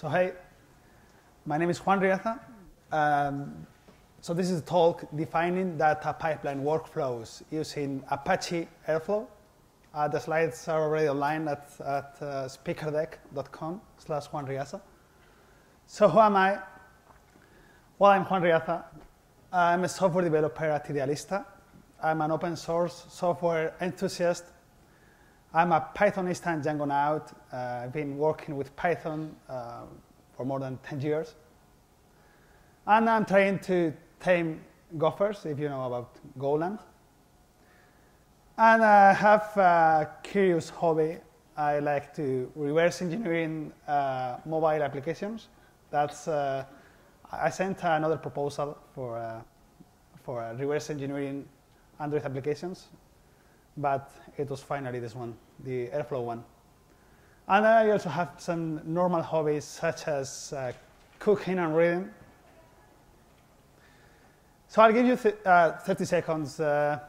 So hey, my name is Juan Riaza. Um, so this is a talk defining data pipeline workflows using Apache Airflow. Uh, the slides are already online at, at uh, speakerdeck.com slash Juan Riaza. So who am I? Well, I'm Juan Riaza. I'm a software developer at Idealista. I'm an open source software enthusiast. I'm a Pythonist and Django nerd. Uh, I've been working with Python uh, for more than 10 years. And I'm trying to tame gophers, if you know about Golang. And I have a curious hobby. I like to reverse engineering uh, mobile applications. That's uh, I sent another proposal for uh, for reverse engineering Android applications, but it was finally this one, the Airflow one. And I also have some normal hobbies such as uh, cooking and reading. So I'll give you th uh, 30 seconds uh,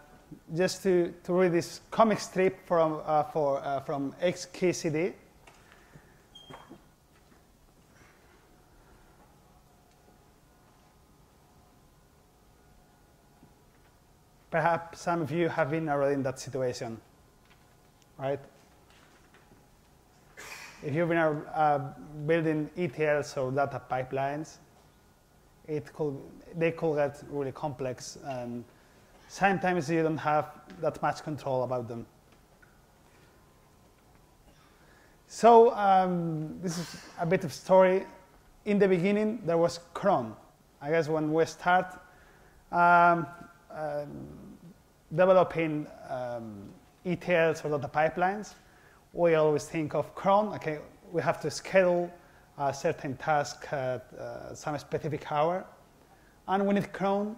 just to, to read this comic strip from, uh, uh, from XKCD. Perhaps some of you have been already in that situation, right? If you've been uh, building ETLs or data pipelines, it could, they could get really complex, and sometimes you don't have that much control about them. So um, this is a bit of story. In the beginning, there was cron. I guess when we start, um, um, developing um, ETLs or data pipelines, we always think of cron. Okay, we have to schedule a certain task at uh, some specific hour, and we need cron.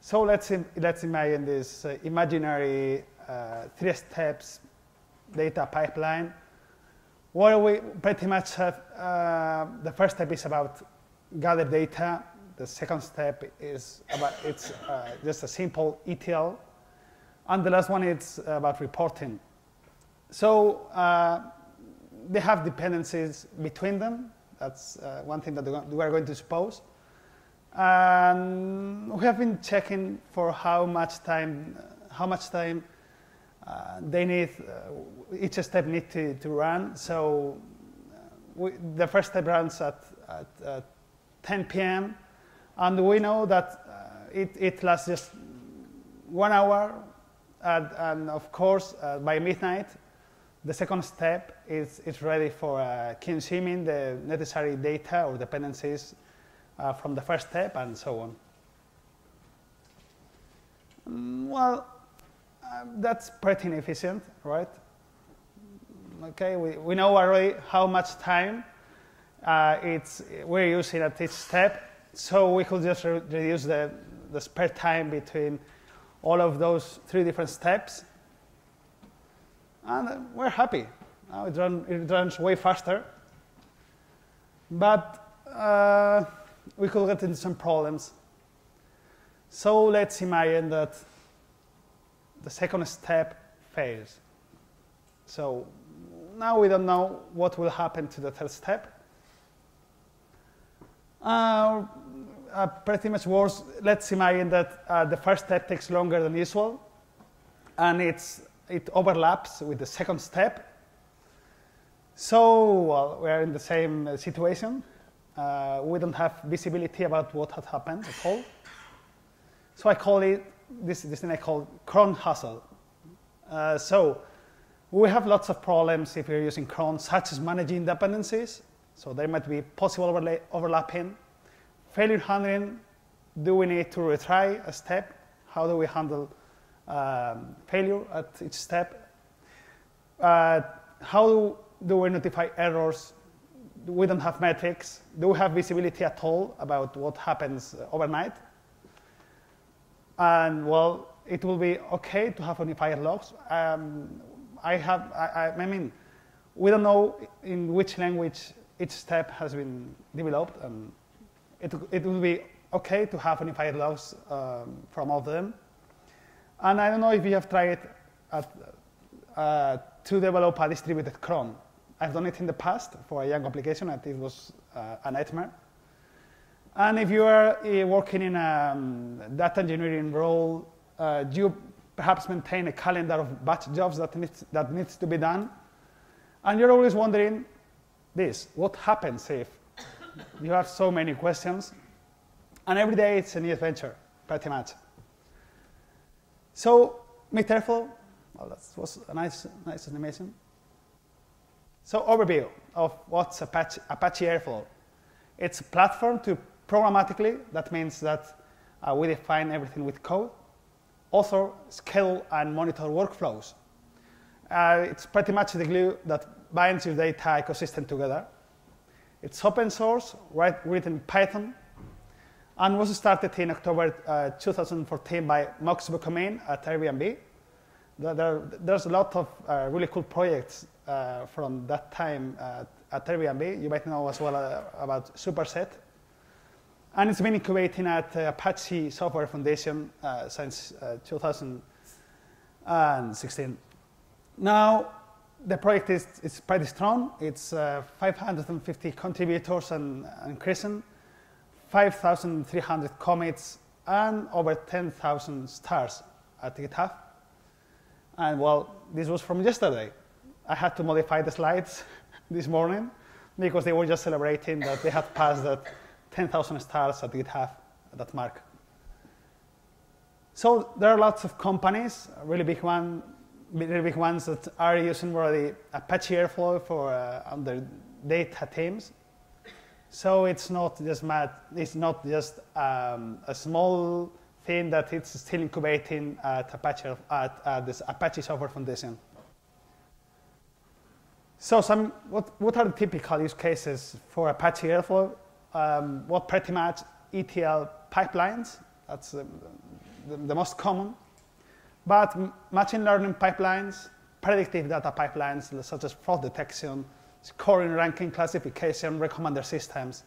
So let's let's imagine this uh, imaginary uh, three steps data pipeline, where we pretty much have uh, the first step is about gather data the second step is about, it's uh, just a simple ETL. And the last one is about reporting. So uh, they have dependencies between them. That's uh, one thing that we are going to suppose. And we have been checking for how much time, how much time uh, they need, uh, each step need to, to run. So uh, we, the first step runs at, at 10 p.m. And we know that uh, it, it lasts just one hour. And, and of course, uh, by midnight, the second step is, is ready for uh, consuming the necessary data or dependencies uh, from the first step and so on. Mm, well, uh, that's pretty inefficient, right? Okay, we, we know already how much time uh, it's, we're using at each step so we could just re reduce the, the spare time between all of those three different steps. And uh, we're happy. Now it, run, it runs way faster. But uh, we could get into some problems. So let's imagine that the second step fails. So now we don't know what will happen to the third step. Uh, uh, pretty much works. Let's imagine that uh, the first step takes longer than usual, and it's, it overlaps with the second step. So well, we're in the same uh, situation. Uh, we don't have visibility about what has happened at all. So I call it, this, this thing I call cron hustle. Uh, so we have lots of problems if you're using cron, such as managing dependencies. So there might be possible overlapping failure handling, do we need to retry a step? How do we handle um, failure at each step? Uh, how do, we notify errors? We don't have metrics. Do we have visibility at all about what happens overnight? And well, it will be okay to have unified logs. Um, I have, I, I, mean, we don't know in which language each step has been developed, and it, it will be okay to have unified logs um, from all of them. And I don't know if you have tried at, uh, to develop a distributed cron. I've done it in the past for a young application, and it was uh, a nightmare. And if you are uh, working in a um, data engineering role, uh, you perhaps maintain a calendar of batch jobs that needs, that needs to be done. And you're always wondering this, what happens if you have so many questions? And every day it's a new adventure, pretty much. So Meet Airflow, well, that was a nice, nice animation. So overview of what's Apache, Apache Airflow. It's a platform to programmatically, that means that uh, we define everything with code, author, scale, and monitor workflows. Uh, it's pretty much the glue that binds your data ecosystem together. It's open source, right, written in Python, and was started in October uh, 2014 by Max Beauchemin at Airbnb. There, there's a lot of uh, really cool projects uh, from that time at Airbnb. You might know as well uh, about Superset. And it's been incubating at uh, Apache Software Foundation uh, since 2016. Now, the project is, is pretty strong. It's uh, 550 contributors and and increasing. 5,300 commits, and over 10,000 stars at GitHub. And well, this was from yesterday. I had to modify the slides this morning because they were just celebrating that they had passed that 10,000 stars at GitHub, at that mark. So there are lots of companies, a really big one, really big ones that are using already Apache Airflow for uh, their data teams. So it's not just mad, it's not just um, a small thing that it's still incubating at Apache, at, this Apache Software Foundation. So some, what, what are the typical use cases for Apache Airflow? Um, well, pretty much ETL pipelines, that's the, the, the most common. But machine learning pipelines, predictive data pipelines, such as fraud detection, scoring, ranking, classification, recommender systems,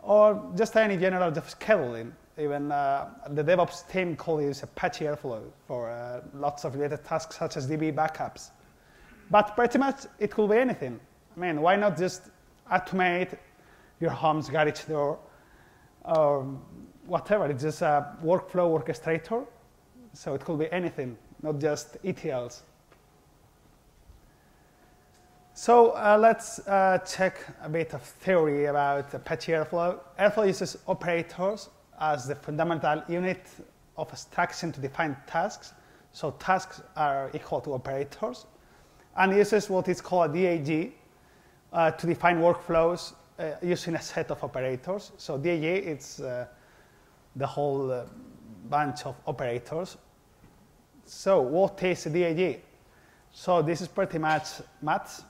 or just any general scheduling. Even uh, the DevOps team calls Apache Airflow for uh, lots of related tasks such as DB backups. But pretty much it could be anything. I mean, why not just automate your home's garage door or whatever? It's just a workflow orchestrator. So it could be anything, not just ETLs. So uh, let's uh, check a bit of theory about Apache Airflow. Airflow uses operators as the fundamental unit of abstraction to define tasks. So tasks are equal to operators. And uses what is called a DAG uh, to define workflows uh, using a set of operators. So DAG is uh, the whole uh, bunch of operators. So what is DAG? So this is pretty much maths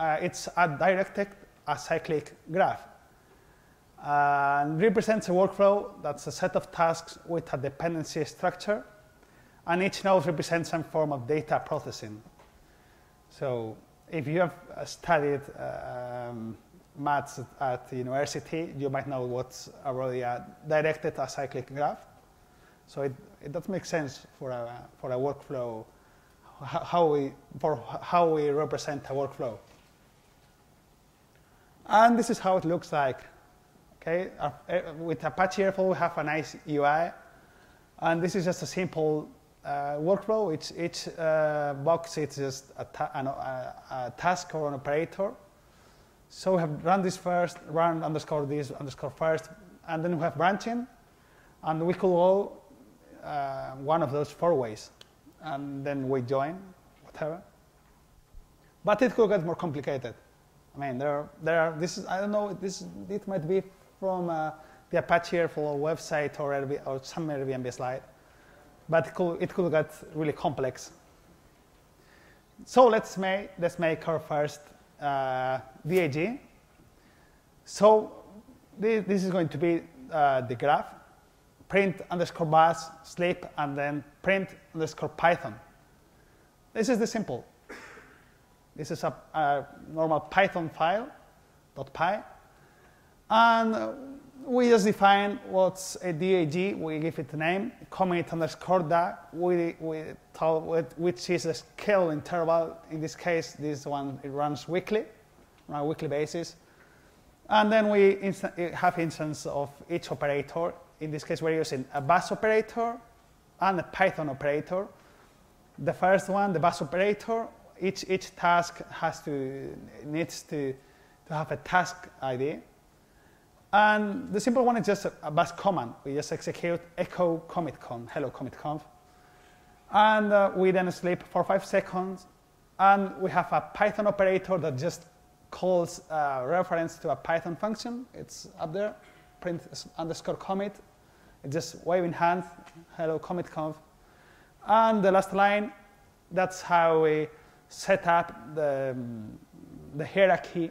uh, it's a directed acyclic graph. Uh, and represents a workflow that's a set of tasks with a dependency structure, and each node represents some form of data processing. So if you have studied uh, um, maths at university, you might know what's already a directed acyclic graph. So it, it does make sense for a, for a workflow, how we, for how we represent a workflow. And this is how it looks like. Okay, with Apache Airflow, we have a nice UI. And this is just a simple uh, workflow. Each, each uh, box is just a, ta an, a, a, task or an operator. So we have run this first, run underscore this underscore first, and then we have branching. And we could go uh, one of those four ways. And then we join, whatever. But it could get more complicated. I mean, there, there are, this is, I don't know, this, it might be from uh, the Apache Airflow website or, Airbnb, or some Airbnb slide, but it could, it could get really complex. So let's make, let's make our first uh, DAG. So this, this, is going to be uh, the graph, print underscore bash, sleep, and then print underscore Python. This is the simple. This is a, a normal Python file, dot .py. And we just define what's a DAG. We give it a name, commit underscore that. We, we tell what, which is a schedule interval. In this case, this one it runs weekly, on a weekly basis. And then we insta- have instance of each operator. In this case, we're using a bash operator and a Python operator. The first one, the bash operator, each, each task has to, needs to, to have a task ID. And the simple one is just a, a bash command. We just execute echo commit conf, hello commit conf. And uh, we then sleep for five seconds. And we have a Python operator that just calls a reference to a Python function. It's up there, print underscore commit. Just waving hands, hello commit conf. And the last line, that's how we set up the, the hierarchy,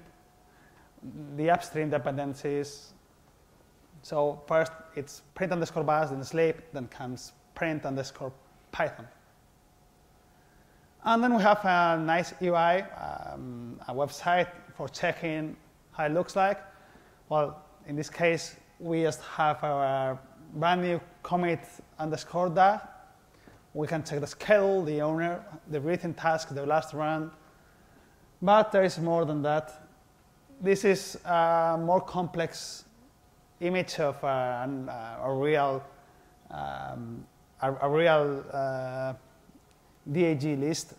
the upstream dependencies. So first it's print underscore bash, then sleep, then comes print underscore Python. And then we have a nice UI, um, a website for checking how it looks like. Well, in this case, we just have our brand new commit underscore that. We can check the schedule, the owner, the written task, the last run. But there is more than that. This is a more complex image of a, a real, um, a, a, real uh, DAG list.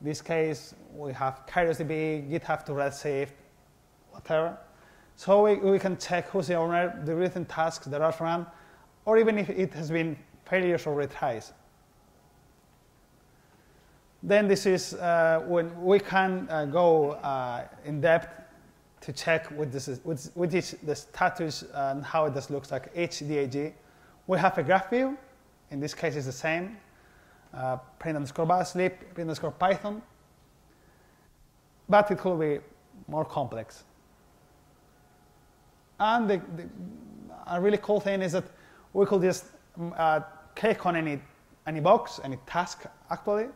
In this case, we have CuriosDB, GitHub to Redshift, whatever. So we, we can check who's the owner, the written tasks, the last run, or even if it has been failures or retries. Then this is uh, when we can uh, go uh, in depth to check what this is, which is the status and how this looks like each DAG. We have a graph view. In this case, it's the same. Uh, print underscore bash, sleep, print underscore Python. But it could be more complex. And the, the, a really cool thing is that we could just uh, click on any, any box, any task actually,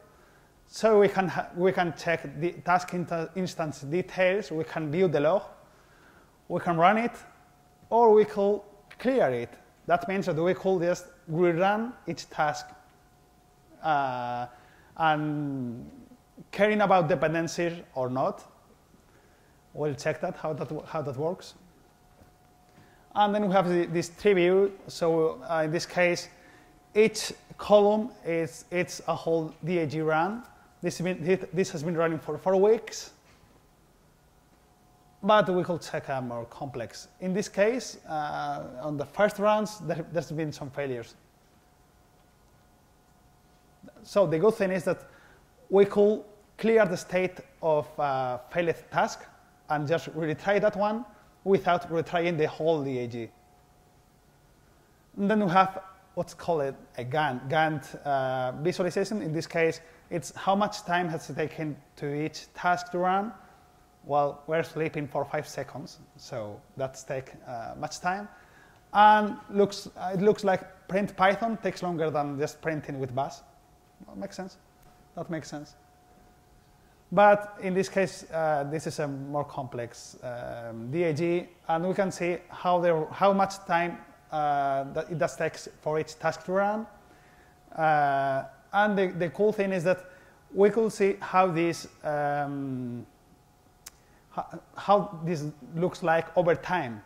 so we can, we can check the task instance details, we can view the log, we can run it, or we could clear it. That means that we could just rerun each task uh, and caring about dependencies or not. We'll check that, how that, how that works. And then we have the, view. So uh, in this case, each column is it's a whole DAG run. This, been, this has been running for four weeks, but we could check a more complex. In this case, uh, on the first runs, there, has been some failures. So the good thing is that we could clear the state of a failed task and just retry that one without retrying the whole DAG. And then we have what's called a Gantt, Gantt uh, visualization. In this case, it's how much time has it taken to each task to run. Well, we're sleeping for five seconds, so that's take uh, much time. And looks, uh, it looks like print Python takes longer than just printing with. That makes sense. That makes sense. But in this case, uh, this is a more complex um, DAG, and we can see how, there, how much time uh, that it does take for each task to run. Uh, and the, the cool thing is that we could see how this, um, how, how this looks like over time.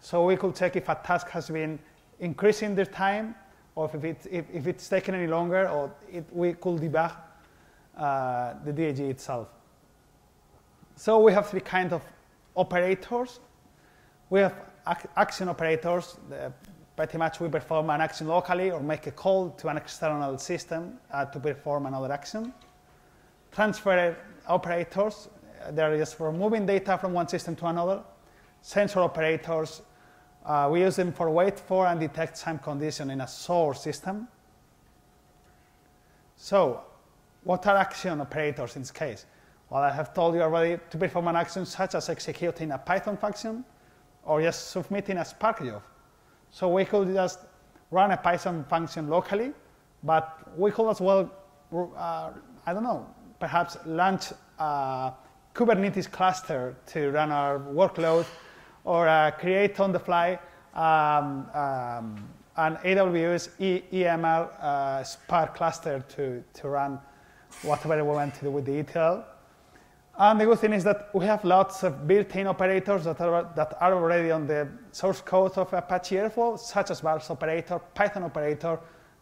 So we could check if a task has been increasing the time or if, it, if, if it's taking any longer or it, we could debug uh, the DAG itself. So we have three kinds of operators. We have ac action operators. The, pretty much we perform an action locally or make a call to an external system uh, to perform another action. Transfer operators, uh, they're just for moving data from one system to another. Sensor operators, uh, we use them for wait for and detect some condition in a source system. So, what are action operators in this case? Well, I have told you already to perform an action such as executing a Python function or just submitting a Spark job. So we could just run a Python function locally, but we could as well, uh, I don't know, perhaps launch a Kubernetes cluster to run our workload or uh, create on the fly um, um, an AWS EMR uh, Spark cluster to, to run whatever we want to do with the ETL. And the good thing is that we have lots of built-in operators that are, that are already on the source code of Apache Airflow, such as Vars operator, Python operator,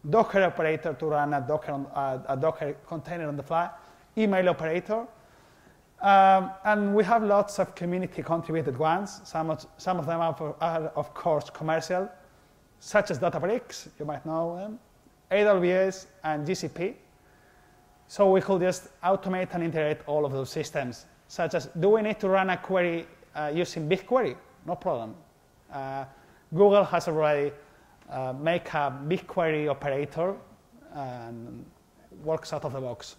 Docker operator to run a Docker, on, a Docker container on the fly, email operator. Um, and we have lots of community contributed ones. Some of, some of them are, are, of course, commercial, such as Databricks, you might know them, AWS, and GCP. So we could just automate and integrate all of those systems, such as do we need to run a query uh, using BigQuery? No problem. Uh, Google has already uh, make a BigQuery operator and works out of the box.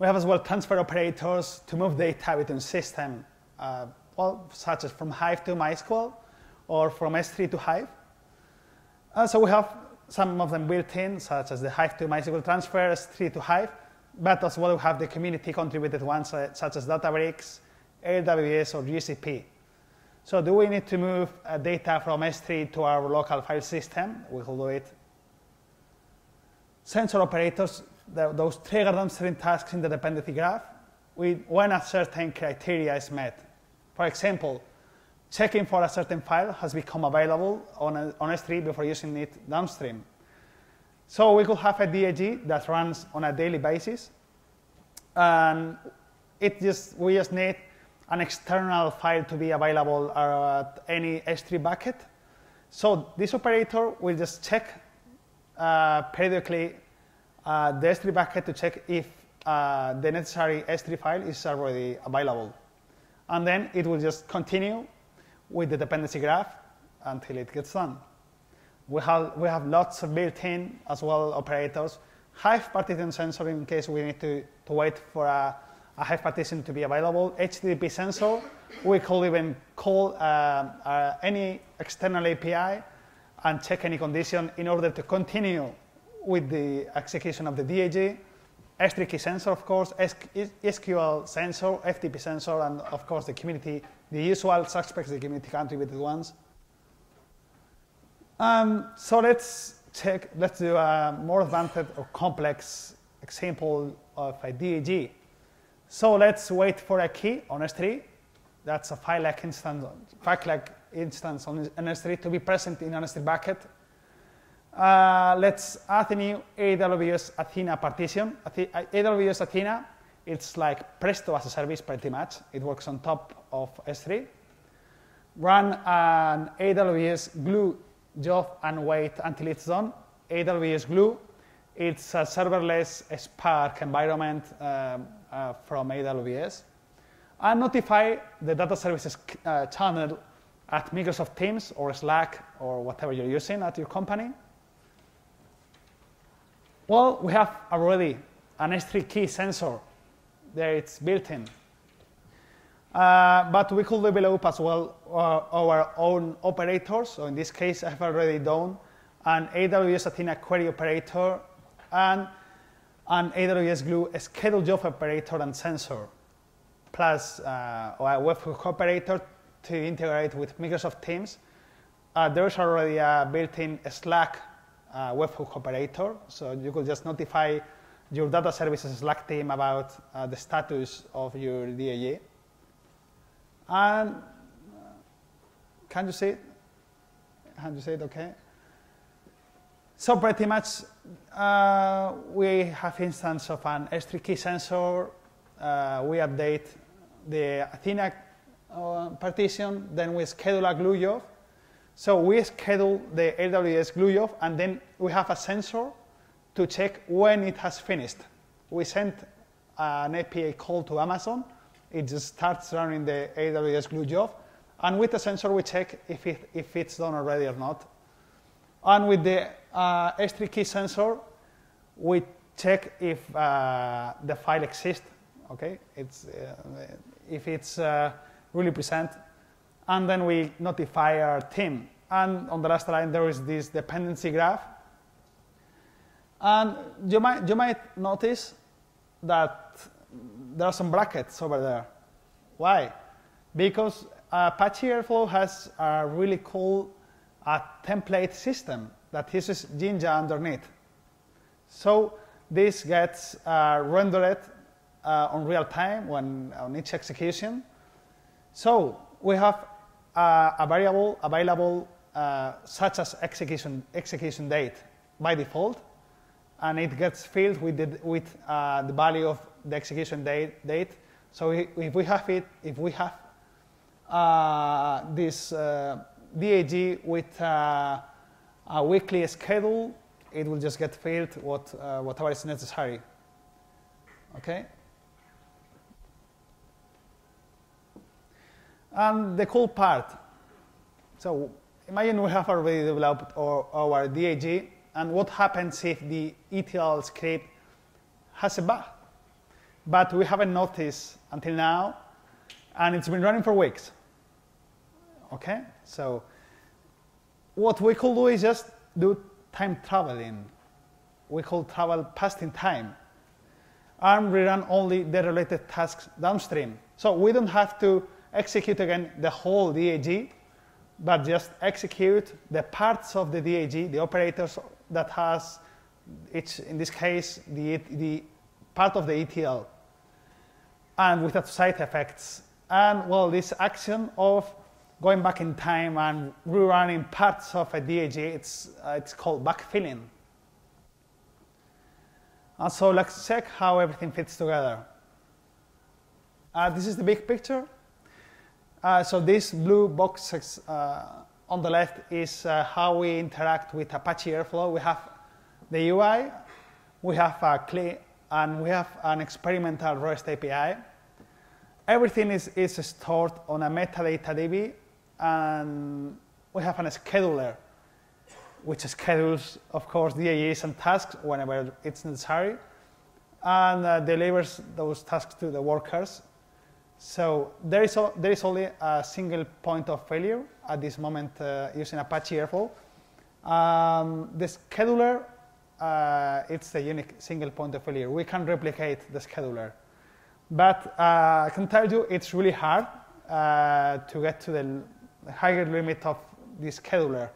We have as well transfer operators to move data between systems, uh, well, such as from Hive to MySQL or from S3 to Hive. Uh, so we have some of them built in, such as the Hive to MySQL transfer, S3 to Hive, but as well we have the community contributed ones uh, such as Databricks, AWS, or GCP. So do we need to move uh, data from S3 to our local file system? We will do it. Sensor operators, the, those trigger downstream tasks in the dependency graph we, when a certain criteria is met. For example, checking for a certain file has become available on, a, on S3 before using it downstream. So we could have a DAG that runs on a daily basis, and it just we just need an external file to be available at any S3 bucket. So this operator will just check uh, periodically uh, the S3 bucket to check if uh, the necessary S3 file is already available. And then it will just continue with the dependency graph until it gets done. We have, we have lots of built-in as well operators. Hive partition sensor in case we need to, to wait for a, a Hive partition to be available. HTTP sensor, we could even call uh, uh, any external API and check any condition in order to continue with the execution of the DAG. S3 key sensor, of course, SQL sensor, FTP sensor, and of course the community, the usual suspects, the community contributed ones. Um, so let's check, let's do a more advanced or complex example of a DAG. So let's wait for a key on S3. That's a file-like instance, file-like instance on S3 to be present in an S3 bucket uh, let's add a new AWS Athena partition. AWS Athena, it's like Presto as a service pretty much. It works on top of S3. Run an AWS Glue job and wait until it's done. AWS Glue, it's a serverless Spark environment um, uh, from AWS. And notify the data services uh, channel at Microsoft Teams or Slack or whatever you're using at your company. Well, we have already an S3 key sensor that it's built in. Uh, but we could develop as well uh, our own operators. So in this case, I've already done an AWS Athena query operator and an AWS Glue schedule job operator and sensor, plus uh, a webhook operator to integrate with Microsoft Teams. Uh, there's already a built-in Slack uh, webhook operator. So you could just notify your data services Slack team about uh, the status of your DAG. And uh, can you see it? Can you see it okay? So pretty much uh, we have instance of an S3 key sensor. Uh, we update the Athena uh, partition, then we schedule a glue job so we schedule the AWS glue job, and then we have a sensor to check when it has finished. We send an API call to Amazon. It just starts running the AWS glue job. And with the sensor, we check if, it, if it's done already or not. And with the uh, S3 key sensor, we check if uh, the file exists. Okay, it's, uh, if it's uh, really present, and then we notify our team. And on the last line, there is this dependency graph. And you might, you might notice that there are some brackets over there. Why? Because uh, Apache Airflow has a really cool uh, template system that uses Jinja underneath. So this gets uh, rendered uh, on real time when on each execution. So we have uh, a variable available uh, such as execution, execution date by default, and it gets filled with the, with, uh, the value of the execution date. date. So if we have it, if we have uh, this uh, DAG with uh, a weekly schedule, it will just get filled what, uh, whatever is necessary. Okay. And the cool part. So imagine we have already developed our, our DAG, and what happens if the ETL script has a bug? But we haven't noticed until now, and it's been running for weeks. Okay, so what we could do is just do time traveling. We could travel past in time and rerun only the related tasks downstream. So we don't have to execute again the whole DAG, but just execute the parts of the DAG, the operators that has, each, in this case, the, the part of the ETL, and without side effects. And well, this action of going back in time and rerunning parts of a DAG, it's, uh, it's called backfilling. And so let's check how everything fits together. Uh, this is the big picture. Uh, so this blue box uh, on the left is uh, how we interact with Apache Airflow. We have the UI, we have a CLI, and we have an experimental REST API. Everything is, is stored on a metadata DB and we have a scheduler which schedules, of course, DAGs and tasks whenever it's necessary, and uh, delivers those tasks to the workers. So there is, there is only a single point of failure at this moment uh, using Apache Airflow. Um, the scheduler, uh, it's a unique single point of failure. We can replicate the scheduler. But uh, I can tell you it's really hard uh, to get to the higher limit of the scheduler.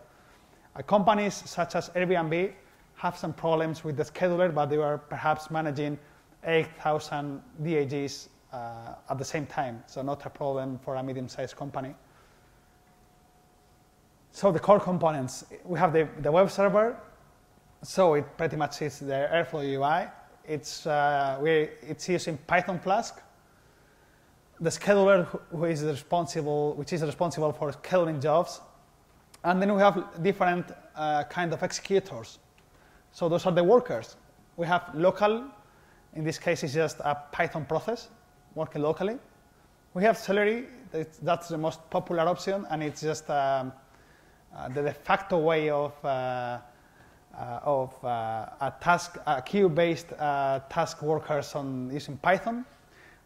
Uh, companies such as Airbnb have some problems with the scheduler, but they are perhaps managing 8,000 DAGs uh, at the same time, so not a problem for a medium-sized company. So the core components, we have the, the web server, so it pretty much is the Airflow UI. It's, uh, it's using Python Flask, the scheduler who is responsible, which is responsible for scheduling jobs. And then we have different uh, kind of executors. So those are the workers. We have local, in this case it's just a Python process working locally. We have Celery, that's the most popular option, and it's just um, uh, the de facto way of, uh, of uh, a task, a queue-based uh, task workers on using Python.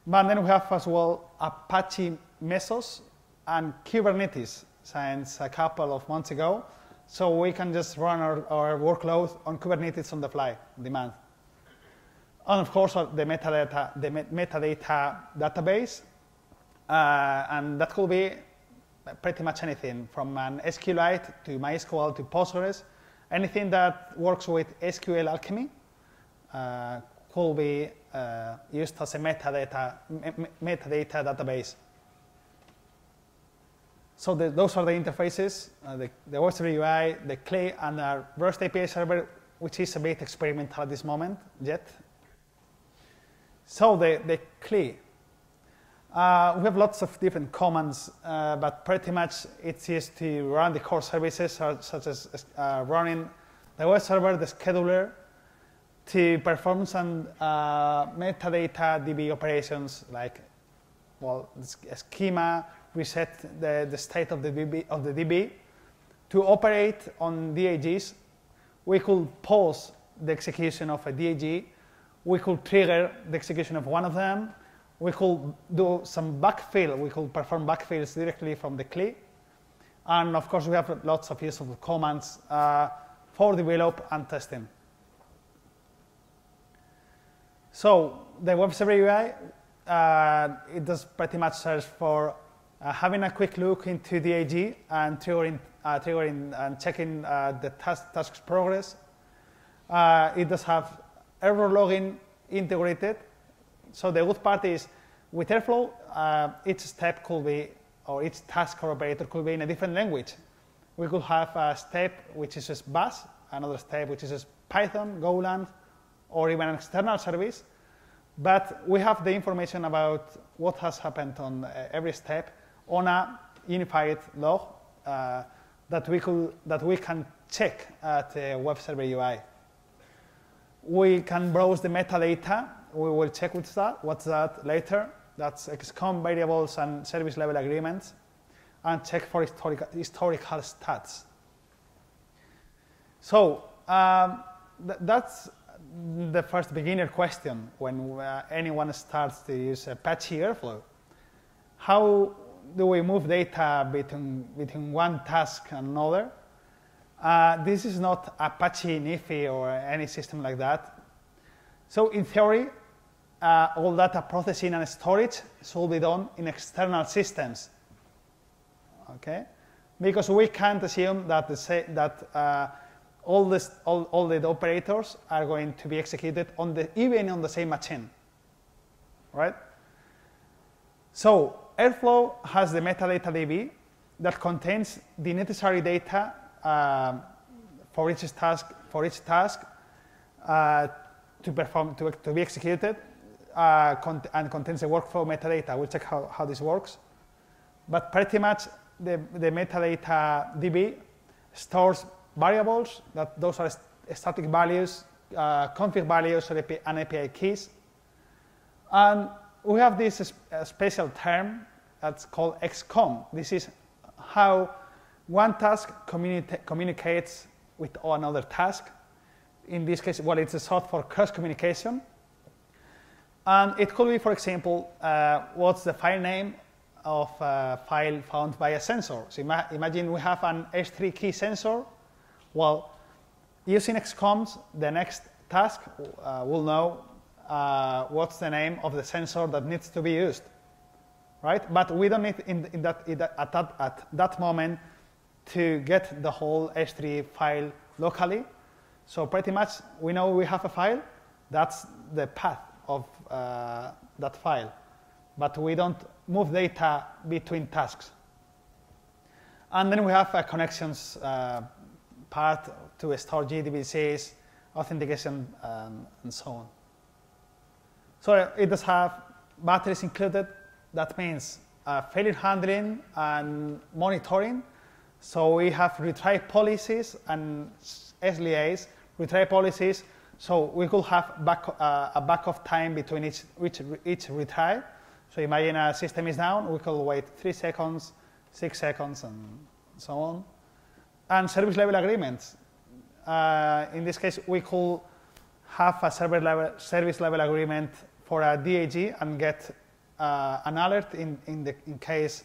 But then we have as well Apache Mesos and Kubernetes since a couple of months ago. So we can just run our, our workload on Kubernetes on the fly, on demand. And of course, uh, the metadata, the metadata database, uh, and that could be pretty much anything from an SQLite to MySQL to Postgres. Anything that works with SQL Alchemy uh, could be uh, used as a metadata, metadata database. So the, those are the interfaces, uh, the, the WebServer UI, the CLI, and our REST API server, which is a bit experimental at this moment yet. So the, the CLI. Uh, we have lots of different commands, uh, but pretty much it's used to run the core services, such as uh, running the web server, the scheduler, to perform some uh, metadata DB operations like, well, schema, reset the, the state of the, DB, of the DB. To operate on DAGs, we could pause the execution of a DAG. We could trigger the execution of one of them. We could do some backfill. We could perform backfills directly from the CLI. And of course, we have lots of useful commands uh, for develop and testing. So the web server UI, uh, it does pretty much search for uh, having a quick look into DAG and triggering, uh, triggering and checking uh, the task, task's progress. Uh, it does have error logging integrated. So the good part is with Airflow, uh, each step could be, or each task or operator could be in a different language. We could have a step which is just Bash, another step which is just Python, Golang, or even an external service. But we have the information about what has happened on uh, every step on a unified log uh, that, we could, that we can check at the web server UI. We can browse the metadata. We will check what's that, what's that later. That's XCOM variables and service level agreements, and check for historical, historical stats. So um, th that's the first beginner question when uh, anyone starts to use Apache Airflow. How do we move data between, between one task and another? Uh, this is not Apache NIFI or any system like that. So in theory, uh, all data processing and storage should be done in external systems. Okay? Because we can't assume that, the, that uh, all, this, all, all the operators are going to be executed on the, even on the same machine, right? So Airflow has the metadata DB that contains the necessary data uh, for each task, for each task uh, to perform to, to be executed, uh, cont and contains the workflow metadata. We'll check how, how this works. But pretty much the, the metadata DB stores variables, that those are st static values, uh, config values, and API keys. And we have this special term that's called XCOM. This is how one task communi communicates with another task. In this case, well, it's a short for cross communication. And it could be, for example, uh, what's the file name of a file found by a sensor. So ima imagine we have an S3 key sensor. Well, using XCOMs, the next task uh, will know uh, what's the name of the sensor that needs to be used, right? But we don't need in, in that, in that, at, that, at that moment to get the whole S3 file locally. So pretty much we know we have a file, that's the path of uh, that file. But we don't move data between tasks. And then we have a connections uh, part to store JDBCs, authentication, um, and so on. So it does have batteries included. That means uh, failure handling and monitoring. So we have retry policies and SLAs, retry policies. So we could have back, uh, a backup time between each, each, each retry. So imagine a system is down, we could wait three seconds, six seconds, and so on. And service level agreements. Uh, in this case, we could have a server level, service level agreement for a DAG and get uh, an alert in, in, the, in case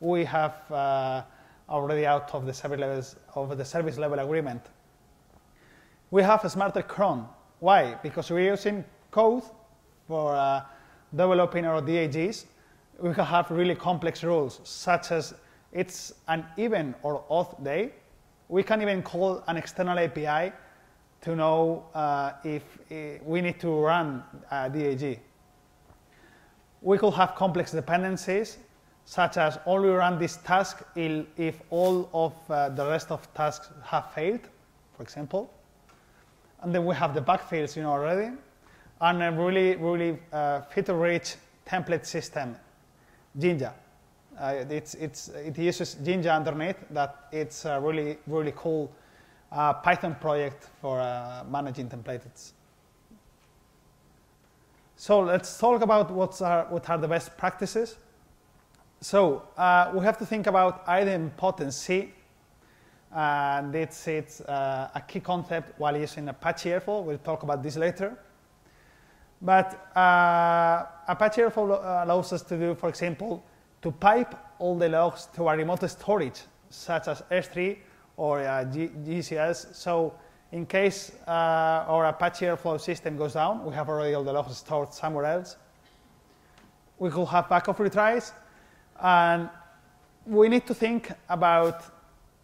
we have uh, already out of the service levels of the service level agreement. We have a smarter cron. Why? Because we're using code for uh, developing our DAGs. We can have really complex rules, such as it's an even or odd day. We can even call an external API to know uh, if uh, we need to run a DAG. We could have complex dependencies, such as only run this task if all of uh, the rest of tasks have failed, for example. And then we have the backfills you know already, and a really, really uh, feature-rich template system, Jinja. Uh, it's, it's, it uses Jinja underneath that it's a really, really cool uh, Python project for uh, managing templates. So let's talk about what's are, what are the best practices. So uh, we have to think about idempotency, and it's, it's uh, a key concept while using Apache Airflow. We'll talk about this later. But uh, Apache Airflow allows us to do, for example, to pipe all the logs to a remote storage, such as S3 or uh, GCS. So in case uh, our Apache Airflow system goes down, we have already all the logs stored somewhere else. We could have backup retries, and we need to think about,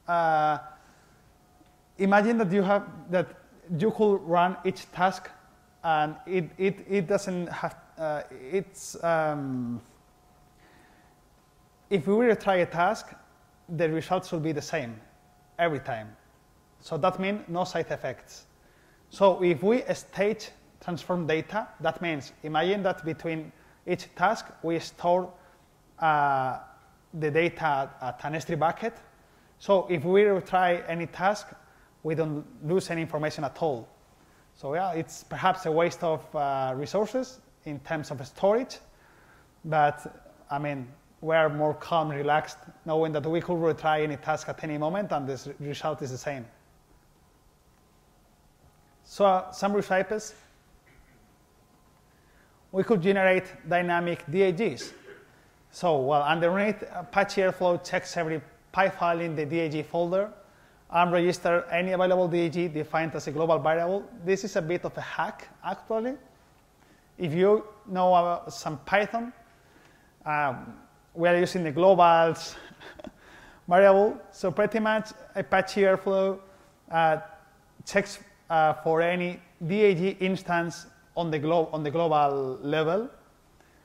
uh, imagine that you have, that you could run each task and it, it, it doesn't have, uh, it's, um, if we retry a task, the results will be the same every time. So that means no side effects. So if we stage transform data, that means imagine that between each task we store uh, the data at an S3 bucket. So if we retry any task, we don't lose any information at all. So yeah, it's perhaps a waste of uh, resources in terms of storage, but I mean, we're more calm, relaxed, knowing that we could retry any task at any moment and the result is the same. So uh, some recipes, we could generate dynamic DAGs. So well, underneath Apache Airflow checks every py file in the DAG folder and register any available DAG defined as a global variable. This is a bit of a hack, actually. If you know about some Python, um, we are using the globals variable. So pretty much Apache Airflow uh, checks uh, for any DAG instance on the, glo on the global level.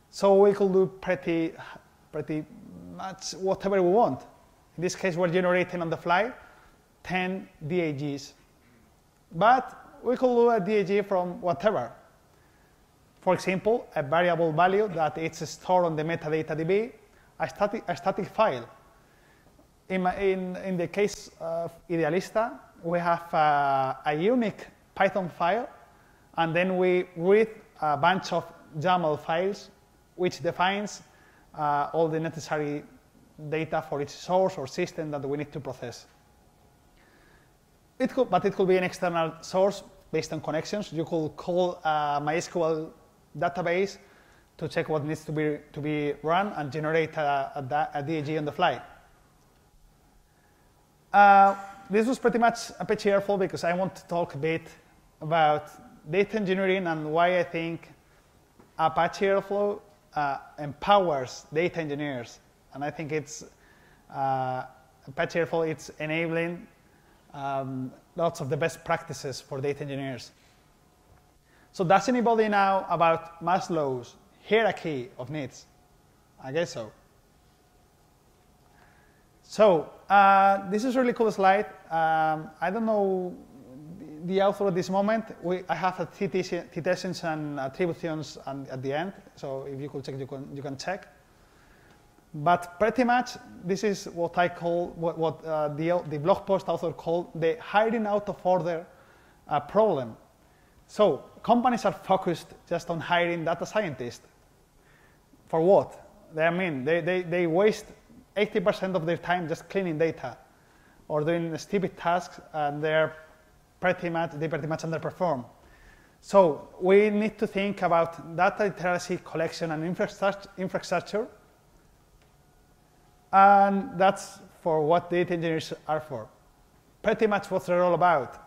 So we could do pretty, pretty much whatever we want. In this case, we're generating on the fly 10 DAGs. But we could do a DAG from whatever. For example, a variable value that is stored on the metadata DB, a static, a static file. In, my, in, in the case of Idealista, we have a, a unique Python file, and then we read a bunch of YAML files which defines uh, all the necessary data for each source or system that we need to process. It could, but it could be an external source based on connections. You could call a MySQL database to check what needs to be, to be run and generate a, a, a DAG on the fly. Uh, this was pretty much Apache Airflow because I want to talk a bit about data engineering and why I think Apache Airflow uh, empowers data engineers. And I think it's uh, Airflow, it's enabling um, lots of the best practices for data engineers. So does anybody know about Maslow's hierarchy of needs? I guess so. So uh, this is a really cool slide. Um, I don't know the author at this moment. We, I have a citations and attributions at the end. So if you could check, you can, you can check. But pretty much, this is what I call, what, what uh, the, the blog post author called the hiring out of order uh, problem. So companies are focused just on hiring data scientists. For what? They, I mean, they, they, they waste 80% of their time just cleaning data or doing stupid tasks, and they're pretty much, they pretty much underperform. So we need to think about data literacy collection and infrastructure and that's for what data engineers are for. Pretty much what they're all about.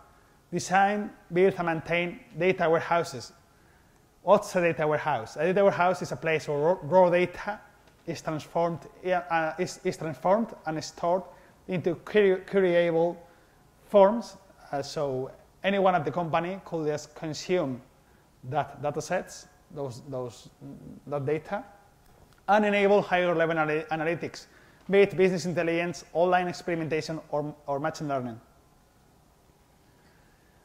Design, build, and maintain data warehouses. What's a data warehouse? A data warehouse is a place where raw data is transformed, uh, is, is transformed and stored into queryable forms. Uh, so anyone at the company could just consume that data sets, those, those, that data, and enable higher level analytics be it business intelligence, online experimentation, or, or machine learning.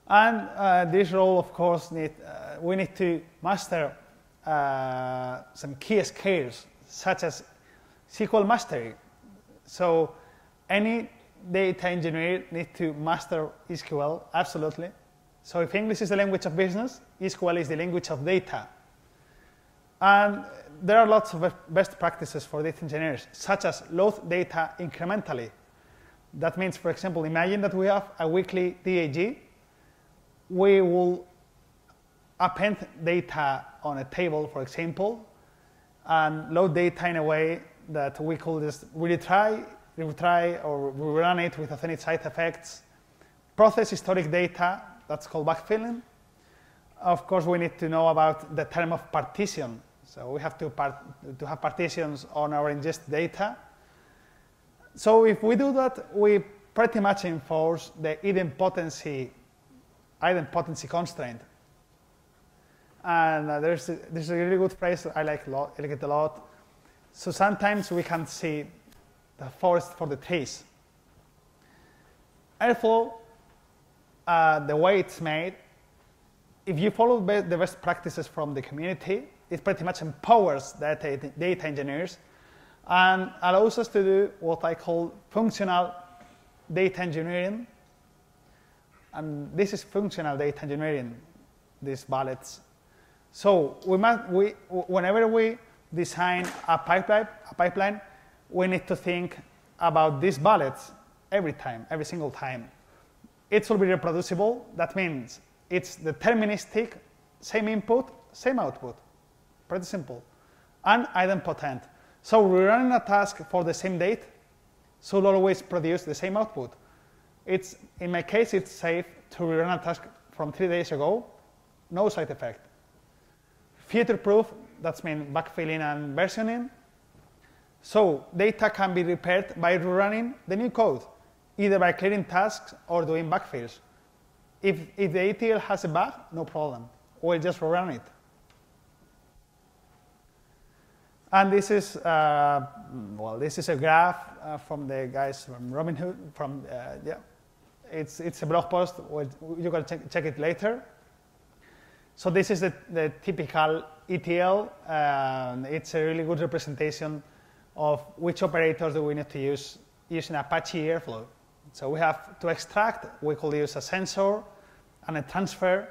And uh, this role, of course, need, uh, we need to master uh, some key skills, such as SQL mastery. So any data engineer needs to master SQL, absolutely. So if English is the language of business, SQL is the language of data. And there are lots of best practices for data engineers, such as load data incrementally. That means, for example, imagine that we have a weekly DAG. We will append data on a table, for example, and load data in a way that we could just retry, retry or rerun it without any side effects. Process historic data, that's called backfilling. Of course, we need to know about the term of partition so we have to, part, to have partitions on our ingest data. So if we do that, we pretty much enforce the idempotency, idempotency constraint. And uh, there's, a, there's a really good phrase I like, lot, I like it a lot. So sometimes we can see the forest for the trees. Airflow, uh, the way it's made, if you follow the best practices from the community, it pretty much empowers data, data engineers and allows us to do what I call functional data engineering. And this is functional data engineering, these ballots. So we must, we, whenever we design a pipeline, a pipeline, we need to think about these ballots every time, every single time. It will be reproducible. That means it's deterministic, same input, same output. Pretty simple. And idempotent. So rerunning a task for the same date should always produce the same output. It's, in my case, it's safe to rerun a task from three days ago, no side effect. Future-proof, that's mean backfilling and versioning. So data can be repaired by rerunning the new code, either by clearing tasks or doing backfills. If, if the ETL has a bug, no problem. We'll just rerun it. And this is, uh, well, this is a graph uh, from the guys from Robinhood. From uh, yeah, it's it's a blog post. You can check, check it later. So this is the, the typical ETL. it's a really good representation of which operators do we need to use using Apache Airflow. So we have to extract. We could use a sensor and a transfer.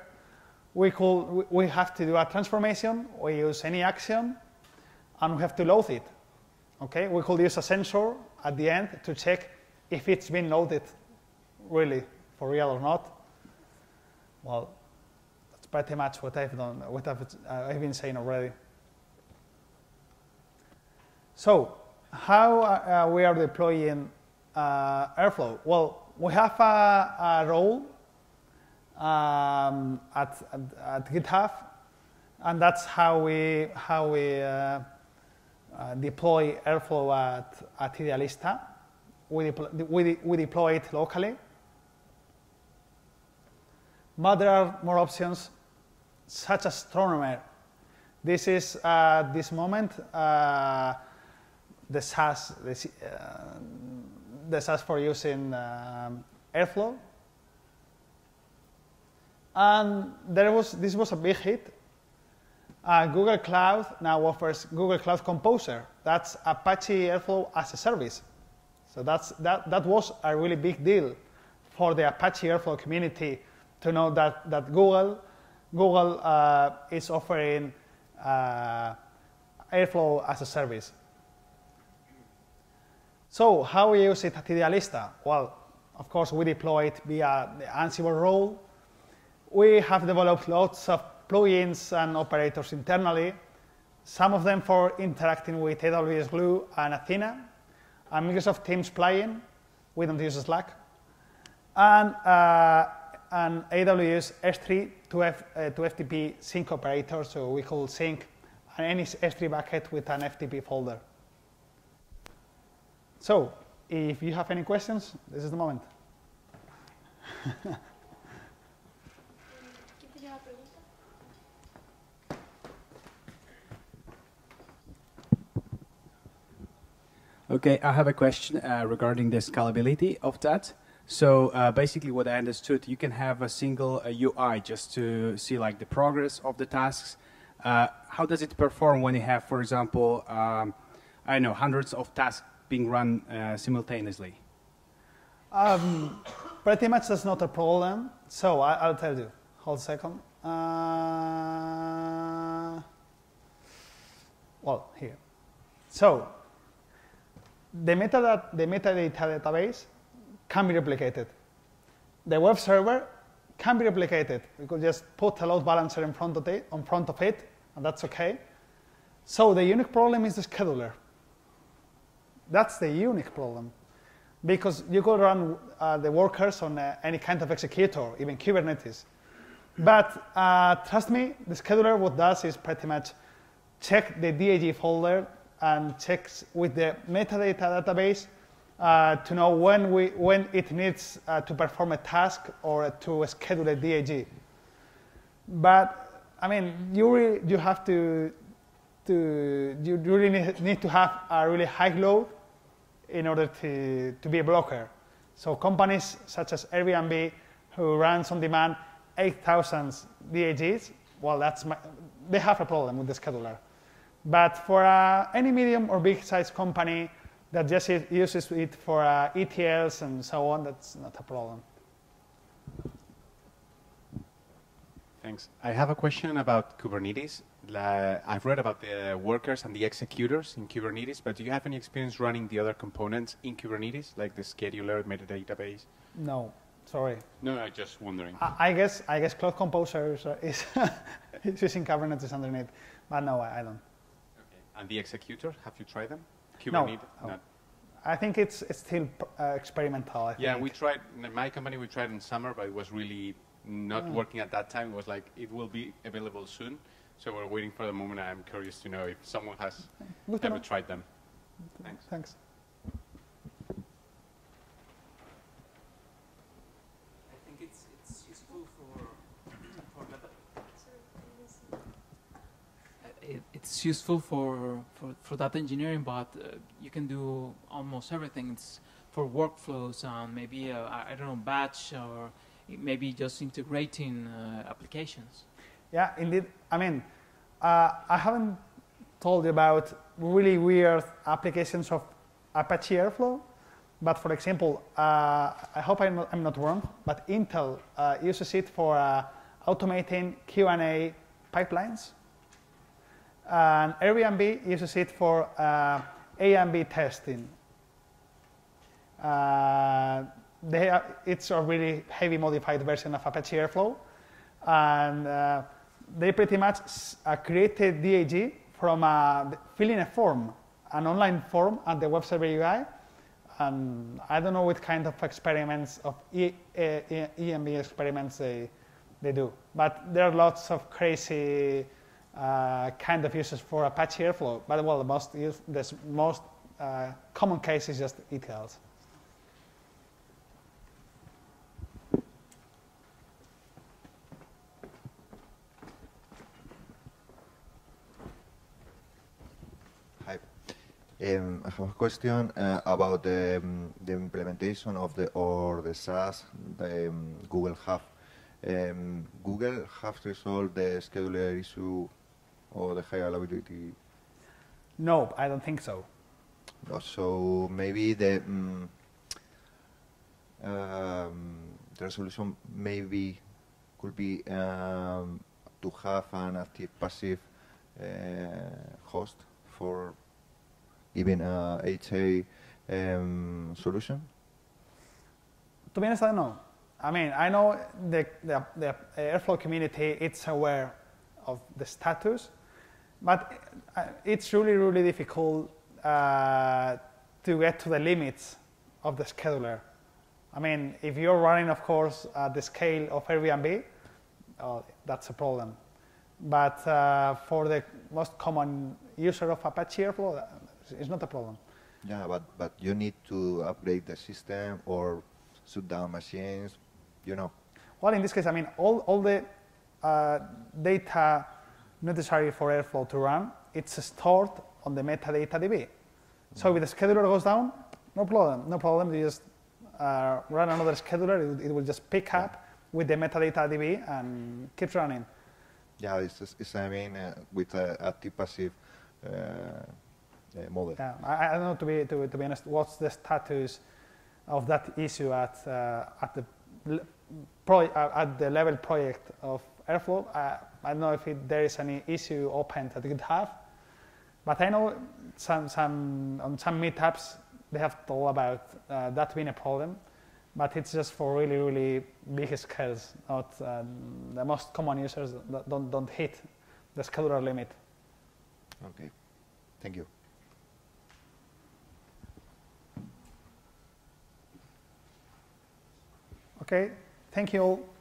We could we have to do a transformation. We use any action and we have to load it. Okay, we could use a sensor at the end to check if it's been loaded really for real or not. Well, that's pretty much what I've done, what I've, uh, I've been saying already. So, how uh, we are deploying uh, Airflow? Well, we have a, a role um, at, at, at, GitHub, and that's how we how we uh, uh, deploy Airflow at, at Idealista. We deploy, we, we deploy it locally. But there are more options, such as Astronomer. This is, uh, at this moment, uh, the SaaS, the, uh, the for using um, Airflow. And there was, this was a big hit uh, Google Cloud now offers Google Cloud Composer. That's Apache Airflow as a service. So that's, that, that was a really big deal for the Apache Airflow community to know that, that Google, Google uh, is offering uh, Airflow as a service. So how we use it at Idealista? Well, of course, we deploy it via the Ansible role. We have developed lots of plugins and operators internally, some of them for interacting with AWS Glue and Athena, and Microsoft Teams plugin. We don't use Slack. And uh, an AWS S3 to, F, uh, to FTP sync operator, so we could sync any S3 bucket with an FTP folder. So, if you have any questions, this is the moment. Okay, I have a question uh, regarding the scalability of that. So uh, basically what I understood, you can have a single uh, UI just to see like the progress of the tasks. Uh, how does it perform when you have, for example, um, I don't know, hundreds of tasks being run uh, simultaneously? Um, pretty much that's not a problem. So I, will tell you. Hold a second. Uh, well, here. So the, metadata, the metadata database can be replicated. The web server can be replicated. We could just put a load balancer in front of it, front of it and that's okay. So the unique problem is the scheduler. That's the unique problem. Because you could run uh, the workers on uh, any kind of executor, even Kubernetes. But uh, trust me, the scheduler what does is pretty much check the DAG folder and checks with the metadata database uh, to know when, we, when it needs uh, to perform a task or to schedule a DAG. But I mean, you really, you have to, to you really need, need to have a really high load in order to, to be a blocker. So companies such as Airbnb, who runs on demand 8,000 DAGs, well, that's my, they have a problem with the scheduler. But for uh, any medium or big size company that just uses it for uh, ETLs and so on, that's not a problem. Thanks. I have a question about Kubernetes. I've read about the workers and the executors in Kubernetes, but do you have any experience running the other components in Kubernetes, like the scheduler, metadatabase? No, sorry. No, I'm just wondering. I, I guess I guess Cloud Composer is, is using Kubernetes underneath, but no, I, I don't. And the executor, have you tried them? Kubernetes? No. no. I think it's, it's still uh, experimental. I yeah, we tried. In my company, we tried in summer, but it was really not oh. working at that time. It was like it will be available soon. So we're waiting for the moment. I'm curious to know if someone has Good ever tried them. Thanks. Thanks. I think it's, it's useful for, for it, it's useful for, for, for data engineering, but uh, you can do almost everything. It's for workflows and maybe, uh, I don't know, batch or maybe just integrating uh, applications. Yeah, indeed. I mean, uh, I haven't told you about really weird applications of Apache Airflow, but for example, uh, I hope I'm not, I'm not, wrong, but Intel uh, uses it for automating Q&A pipelines, and Airbnb uses it for uh, A and B testing. Are, it's a really heavy modified version of Apache Airflow. And uh, they pretty much uh, created DAG from uh, filling a form, an online form at the web server UI. And I don't know what kind of experiments, of e, e, e, EMB experiments they, they do. But there are lots of crazy uh, kind of uses for Apache Airflow. But well, the most, use, most uh, common case is just ETLs. Um, I have a question uh, about the, um, the, implementation of the or the SaaS the um, Google have. Um, Google have resolved the scheduler issue or the availability? No, I don't think so. No, so maybe the mm, um, the resolution maybe could be um, to have an active passive uh, host for even a HA um, solution? To be honest, I don't know. I mean, I know the, the, the Airflow community, it's aware of the status, but uh, it's really, really difficult uh, to get to the limits of the scheduler. I mean, if you're running, of course, at the scale of Airbnb, oh, that's a problem. But uh, for the most common user of Apache Airflow, it's not a problem. Yeah, but, but you need to upgrade the system or shut down machines, you know. Well, in this case, I mean, all, all the uh, data necessary for Airflow to run, it's stored on the metadata DB. So if the scheduler goes down, no problem, no problem. You just uh, run another scheduler, it, it, will just pick up with the metadata DB and keeps running. Yeah, it's, it's I mean, uh, with a active passive uh, uh, model. Yeah, I, I, don't know to be to, to, be honest. What's the status of that issue at uh, at the pro, uh, at the level project of Airflow? I don't know if it, there is any issue open that it could have, but I know some some on some meetups they have told about uh, that being a problem, but it's just for really really big scales, not um, the most common users that don't don't hit the scheduler limit. Okay, thank you. Okay, thank you all.